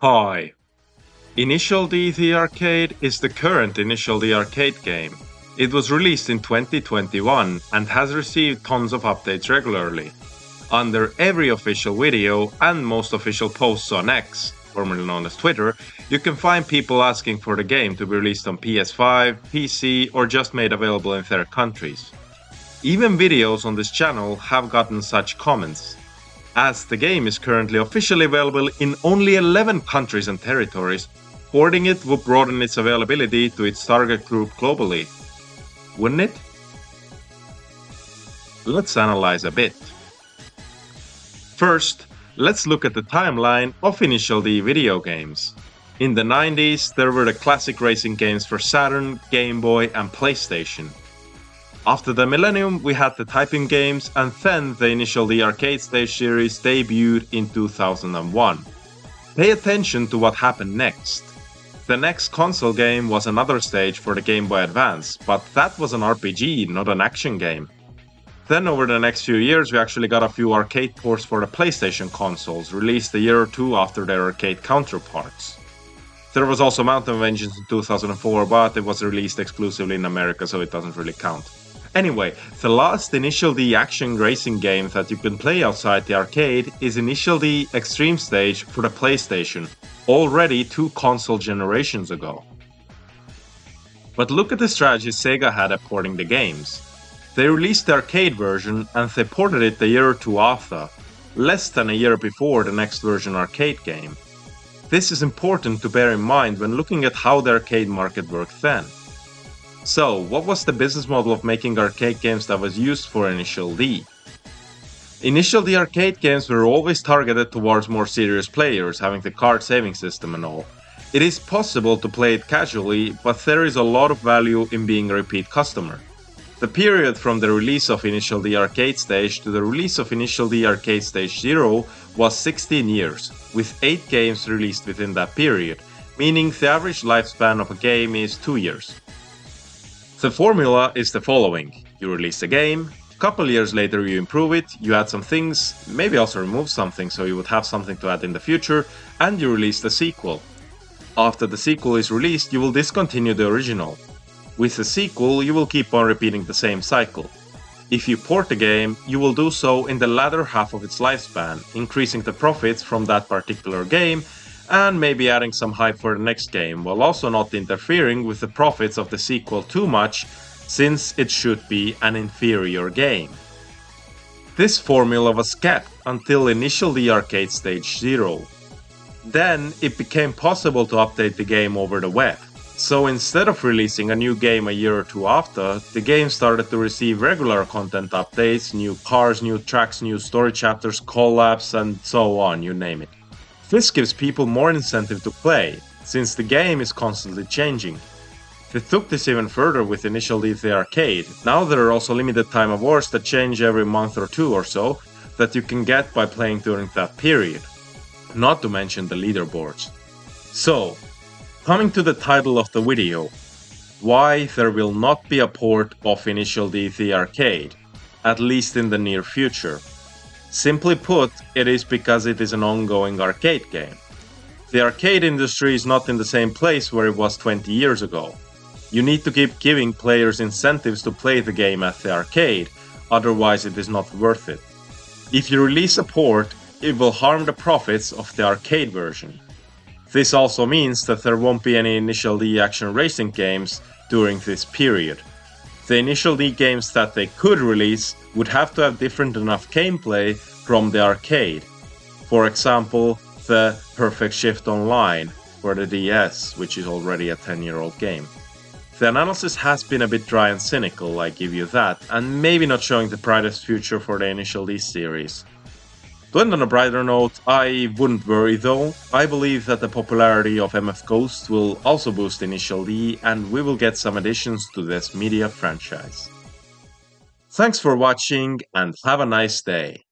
Hi. Initial D The Arcade is the current Initial D Arcade game. It was released in 2021 and has received tons of updates regularly. Under every official video and most official posts on X, formerly known as Twitter, you can find people asking for the game to be released on PS5, PC, or just made available in their countries. Even videos on this channel have gotten such comments, as the game is currently officially available in only 11 countries and territories. Porting it would broaden its availability to its target group globally. Wouldn't it? Let's analyze a bit. First, let's look at the timeline of Initial D video games. In the 90s, there were the classic racing games for Saturn, Game Boy, and PlayStation. After the millennium, we had the typing games, and then the Initial D Arcade Stage series debuted in 2001. Pay attention to what happened next. The next console game was another stage for the Game Boy Advance, but that was an RPG, not an action game. Then, over the next few years, we actually got a few arcade ports for the PlayStation consoles, released a year or two after their arcade counterparts. There was also Mountain Vengeance in 2004, but it was released exclusively in America, so it doesn't really count. Anyway, the last Initial D action racing game that you can play outside the arcade is Initial D Extreme Stage for the PlayStation, already two console generations ago. But look at the strategy Sega had at porting the games. They released the arcade version and they ported it a year or two after, less than a year before the next version arcade game. This is important to bear in mind when looking at how the arcade market worked then. So, what was the business model of making arcade games that was used for Initial D? Initial D arcade games were always targeted towards more serious players, having the card saving system and all. It is possible to play it casually, but there is a lot of value in being a repeat customer. The period from the release of Initial D Arcade Stage to the release of Initial D Arcade Stage 0 was 16 years, with 8 games released within that period, meaning the average lifespan of a game is 2 years. The formula is the following. You release a game, a couple years later you improve it, you add some things, maybe also remove something so you would have something to add in the future, and you release the sequel. After the sequel is released, you will discontinue the original. With the sequel, you will keep on repeating the same cycle. If you port the game, you will do so in the latter half of its lifespan, increasing the profits from that particular game and maybe adding some hype for the next game, while also not interfering with the profits of the sequel too much, since it should be an inferior game. This formula was kept until Initial D Arcade Stage 0. Then it became possible to update the game over the web. So instead of releasing a new game a year or two after, the game started to receive regular content updates, new cars, new tracks, new story chapters, collabs, and so on, you name it. This gives people more incentive to play, since the game is constantly changing. They took this even further with Initial D the Arcade. Now there are also limited time awards that change every month or two or so that you can get by playing during that period. Not to mention the leaderboards. So, coming to the title of the video, why there will not be a port of Initial D the Arcade, at least in the near future. Simply put, it is because it is an ongoing arcade game. The arcade industry is not in the same place where it was 20 years ago. You need to keep giving players incentives to play the game at the arcade, otherwise, it is not worth it. If you release a port, it will harm the profits of the arcade version. This also means that there won't be any initial D action racing games during this period. The initial games that they could release would have to have different enough gameplay from the arcade. For example, the Perfect Shift Online for the DS, which is already a 10 year old game. The analysis has been a bit dry and cynical, I give you that, and maybe not showing the brightest future for the initial D series. To end on a brighter note, I wouldn't worry though. I believe that the popularity of MF Ghost will also boost Initial D, and we will get some additions to this media franchise. Thanks for watching and have a nice day.